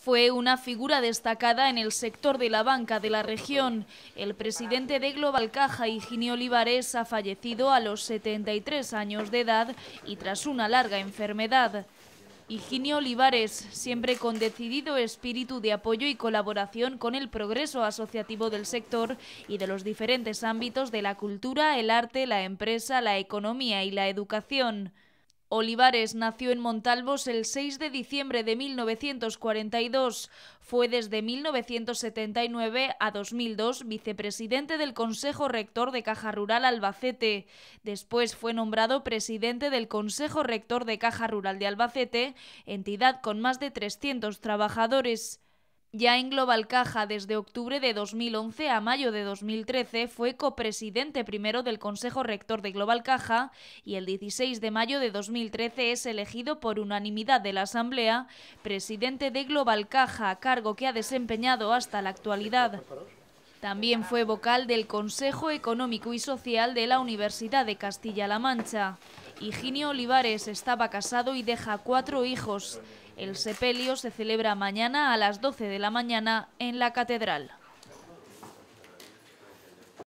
Fue una figura destacada en el sector de la banca de la región. El presidente de Global Caja, Higinio Olivares, ha fallecido a los 73 años de edad y tras una larga enfermedad. Higinio Olivares, siempre con decidido espíritu de apoyo y colaboración con el progreso asociativo del sector y de los diferentes ámbitos de la cultura, el arte, la empresa, la economía y la educación. Olivares nació en Montalvos el 6 de diciembre de 1942. Fue desde 1979 a 2002 vicepresidente del Consejo Rector de Caja Rural Albacete. Después fue nombrado presidente del Consejo Rector de Caja Rural de Albacete, entidad con más de 300 trabajadores. Ya en Global Caja, desde octubre de 2011 a mayo de 2013, fue copresidente primero del Consejo Rector de Global Caja y el 16 de mayo de 2013 es elegido por unanimidad de la Asamblea presidente de Global Caja, cargo que ha desempeñado hasta la actualidad. También fue vocal del Consejo Económico y Social de la Universidad de Castilla-La Mancha. Higinio Olivares estaba casado y deja cuatro hijos. El sepelio se celebra mañana a las 12 de la mañana en la catedral.